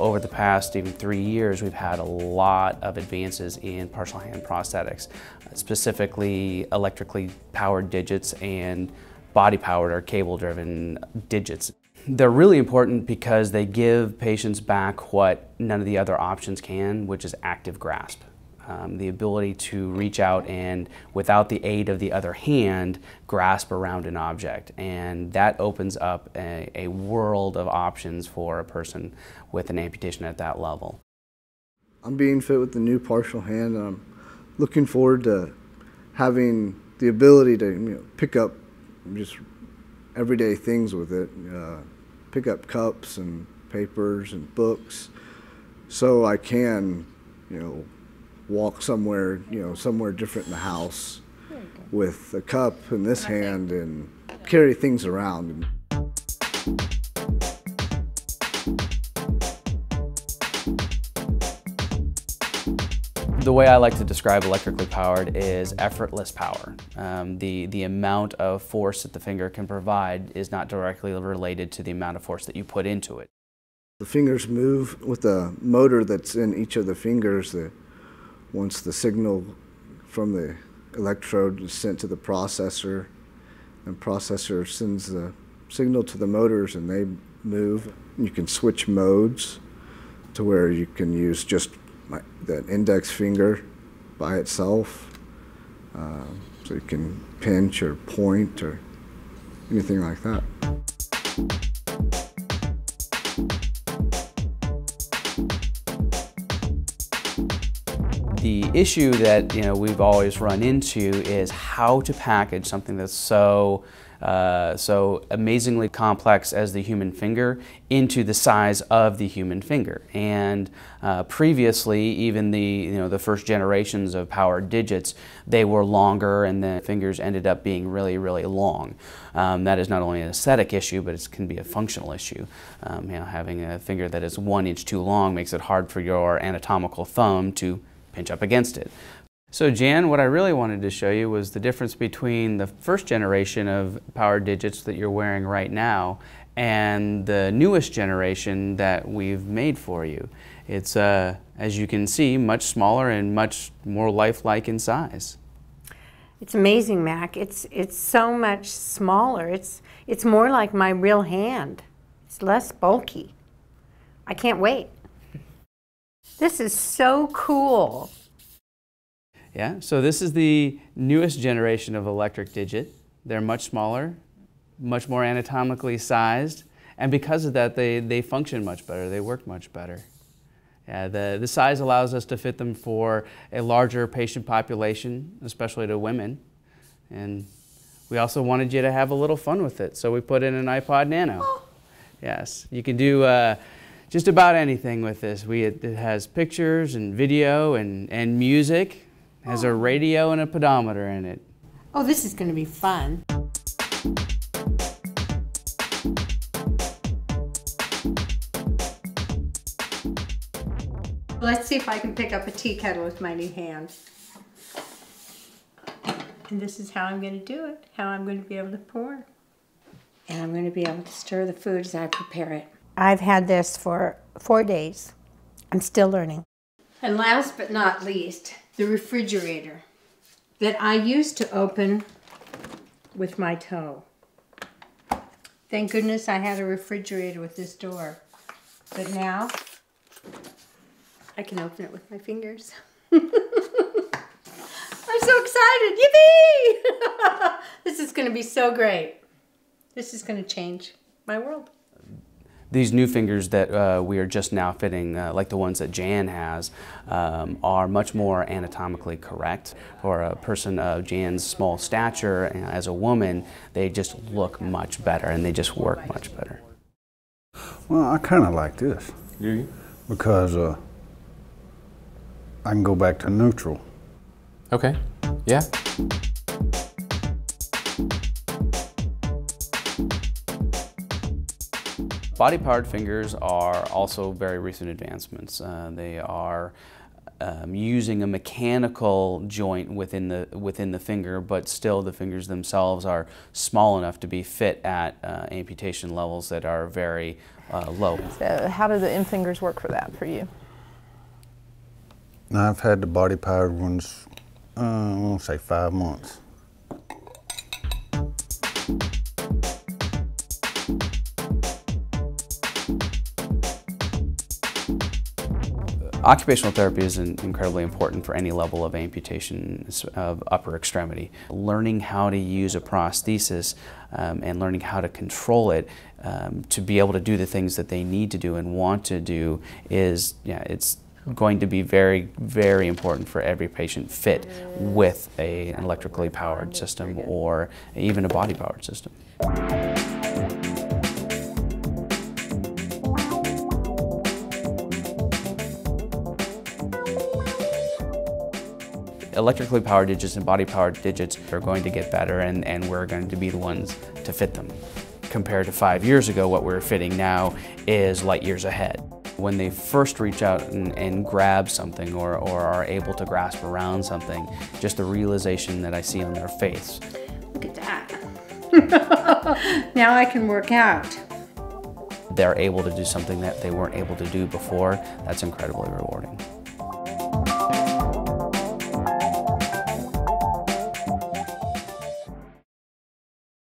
Over the past even three years, we've had a lot of advances in partial hand prosthetics, specifically electrically powered digits and body powered or cable driven digits. They're really important because they give patients back what none of the other options can, which is active grasp. Um, the ability to reach out and, without the aid of the other hand, grasp around an object. And that opens up a, a world of options for a person with an amputation at that level. I'm being fit with the new partial hand, and I'm looking forward to having the ability to you know, pick up just everyday things with it. Uh, pick up cups and papers and books so I can, you know, walk somewhere, you know, somewhere different in the house with a cup in this hand and carry things around. The way I like to describe electrically powered is effortless power. Um, the, the amount of force that the finger can provide is not directly related to the amount of force that you put into it. The fingers move with the motor that's in each of the fingers. The, once the signal from the electrode is sent to the processor, and processor sends the signal to the motors and they move. You can switch modes to where you can use just my, that index finger by itself. Uh, so you can pinch or point or anything like that. The issue that you know we've always run into is how to package something that's so uh, so amazingly complex as the human finger into the size of the human finger. And uh, previously, even the you know the first generations of powered digits, they were longer, and the fingers ended up being really really long. Um, that is not only an aesthetic issue, but it can be a functional issue. Um, you know, having a finger that is one inch too long makes it hard for your anatomical thumb to pinch up against it. So Jan, what I really wanted to show you was the difference between the first generation of power digits that you're wearing right now and the newest generation that we've made for you. It's, uh, as you can see, much smaller and much more lifelike in size. It's amazing, Mac. It's, it's so much smaller. It's, it's more like my real hand. It's less bulky. I can't wait. This is so cool. Yeah, so this is the newest generation of electric digit. They're much smaller, much more anatomically sized, and because of that, they, they function much better, they work much better. Yeah, the, the size allows us to fit them for a larger patient population, especially to women. And we also wanted you to have a little fun with it, so we put in an iPod Nano. Yes, you can do uh, just about anything with this. We, it, it has pictures and video and, and music it has a radio and a pedometer in it. Oh, this is going to be fun. Let's see if I can pick up a tea kettle with my new hand. And this is how I'm going to do it, how I'm going to be able to pour. And I'm going to be able to stir the food as I prepare it. I've had this for four days. I'm still learning. And last but not least, the refrigerator that I used to open with my toe. Thank goodness I had a refrigerator with this door. But now, I can open it with my fingers. I'm so excited. Yippee! this is going to be so great. This is going to change my world. These new fingers that uh, we are just now fitting, uh, like the ones that Jan has, um, are much more anatomically correct. For a person of Jan's small stature, uh, as a woman, they just look much better and they just work much better. Well, I kind of like this. Do you? Because uh, I can go back to neutral. Okay. Yeah. Body powered fingers are also very recent advancements. Uh, they are um, using a mechanical joint within the within the finger, but still the fingers themselves are small enough to be fit at uh, amputation levels that are very uh, low. So how do the M fingers work for that for you? Now I've had the body powered ones, uh, I want to say five months. Occupational therapy is incredibly important for any level of amputation of upper extremity. Learning how to use a prosthesis um, and learning how to control it um, to be able to do the things that they need to do and want to do is, yeah, it's going to be very, very important for every patient fit with a, an electrically powered system or even a body powered system. Electrically powered digits and body powered digits are going to get better and, and we're going to be the ones to fit them. Compared to five years ago, what we're fitting now is light years ahead. When they first reach out and, and grab something or, or are able to grasp around something, just the realization that I see on their face. Look at that. now I can work out. They're able to do something that they weren't able to do before. That's incredibly rewarding.